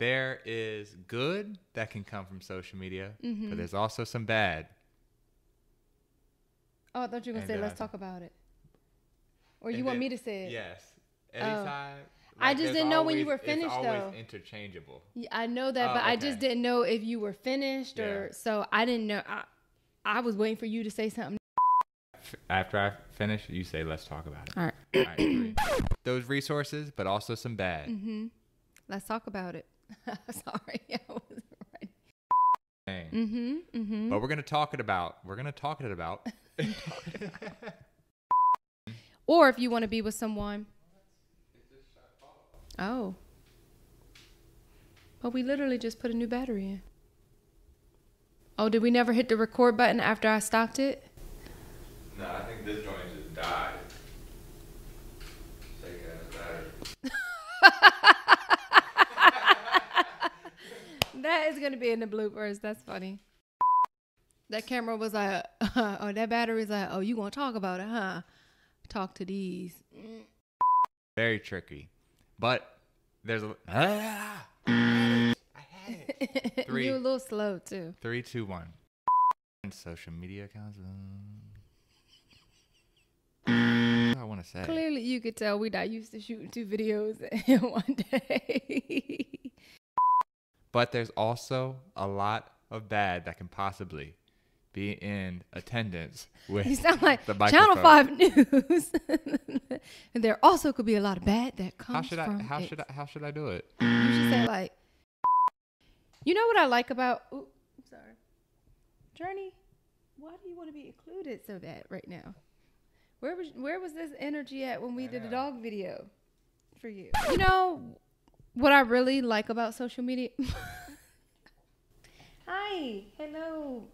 there is good that can come from social media, Mhm. but there's also some bad. Oh, I thought you were gonna And say let's I- talk about it. Or you want then- me to say it? Yes. Anytime. I just didn't know when you were finished, It's always though. interchangeable. Yeah, I know that, Oh, but I just didn't know if you were finished or Yeah. so I didn't know. I, I was waiting for you to say something. After I finish, you say, let's talk about it. All right. All right. Those resources, but also some bad. Mm-hmm. Let's talk about it. Sorry, I wasn't ready. Mm-hmm. Mm-hmm. But we're gonna talk it about. We're gonna talk it about. Or if you want to be with someone. Oh. But we literally just put a new battery in. Oh, did we never hit the record button after I stopped it? no, I think this joint just died. That is gonna be in the bloopers. That's funny. That camera was like, oh, that battery's like, oh, you gonna talk about it, huh? Talk to these. Very tricky, but there's a. Ah, I had it. Three. you a little slow too. Three, two, one. And social media accounts. do I want to say? Clearly, you could tell we're not used to shooting two videos in one day. But there's also a lot of bad that can possibly be in attendance with you sound like the Channel. Five News. and there also could be a lot of bad that comes How should I? from How it. should I? How should I do it? You should say like, you know what I like about? Ooh, I'm sorry, Journey. Why do you want to be included so bad right now? Where was where was this energy at when we did the dog video for you? You know what I really like about social media. Hi, hello,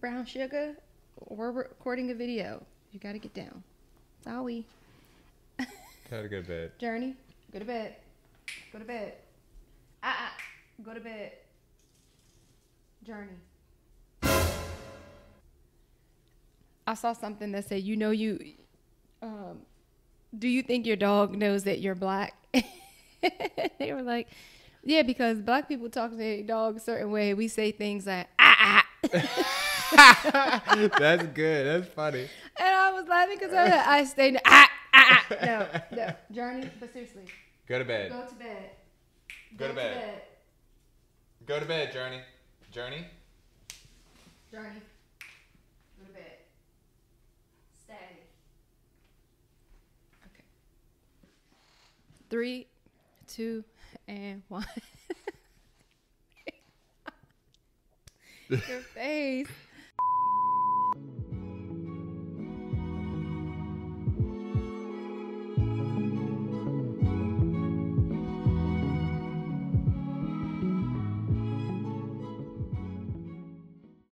brown sugar. We're recording a video. You got to get down. Sorry. Gotta go to bed. Journey, go to bed. Go to bed. Ah, ah. Go to bed. Journey. I saw something that said, you know, you, um, do you think your dog knows that you're black? they were like, yeah, because black people talk to their dog a certain way. We say things like, ah, ah. That's good. That's funny. And I was laughing because I, I stayed, ah, ah, ah. No, no. Journey, but seriously, Go to bed. go to bed. Go to bed. Go to bed, Journey. Journey. Journey. Go to bed. Stay. Okay. Three, two, and one. Your face.